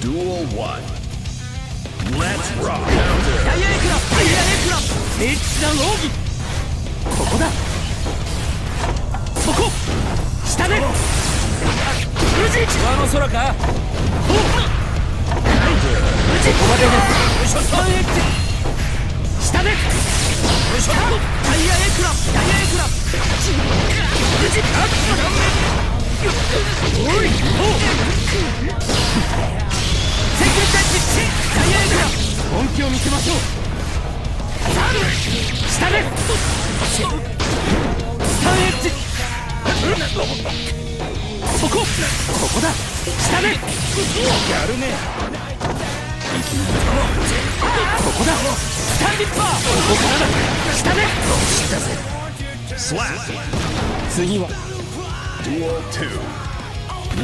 Duel 1 Let's rock. ダイヤエクラダイヤエクラ聖地な奥義ここだそこ下で宇治上の空かほう宇治ここまでですよいしょ3エッジ下でよいしょダイヤエクラダイヤエクラ宇治あっおいおうを見せましょう。下でスタンエッジ。そこ。ここだ。下でやるね。ここだ。スタンディッパーここからだ。下で下ぜ Slap 次は。Duel 2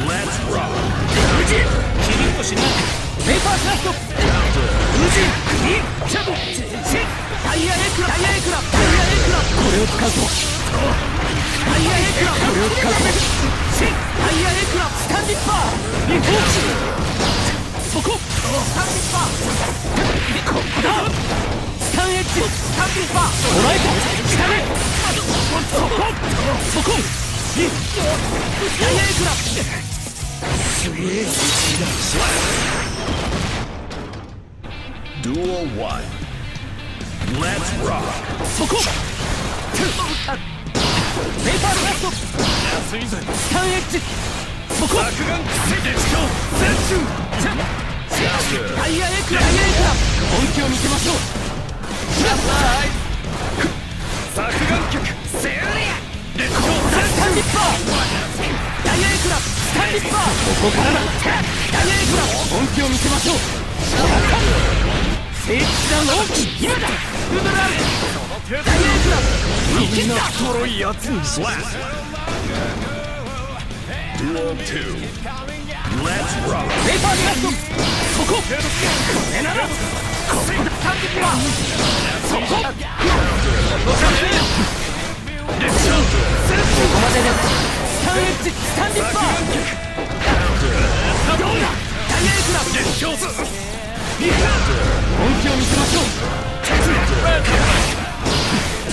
Let's rock. 無事。ペーパースラスト宇治にキャブシダイーリフォーチそこスタンディッパーここだ Duel 1 Let's rock. そこ。ペーパーブラストスタンエッジそこ爆眼戦術全瞬ダイヤエクラダイヤエクラ本気を見せましょう削眼脚セリアレッドスタンディッパーダイヤエクラスタンディッパーここからだダイヤエクラ本気を見せましょう聖地だの今だウドラルダイヤクラ右の太いやつに Slap Duel 2 Let's rock ペーパーブラストそここれならこそこ動かせよレッツロここまでですスタンエッジスタンディッパーどうだダイヤエクラ熱狂本本気を見せましょう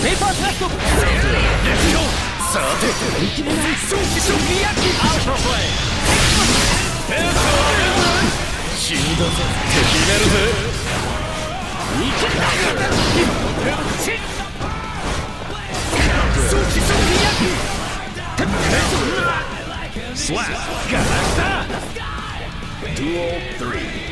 ペーパースラットさていきなり早期初期焼きアウトプレイ死んだぞ敵なるぜいけた早期初期焼き Slap ガラクタ Duel 3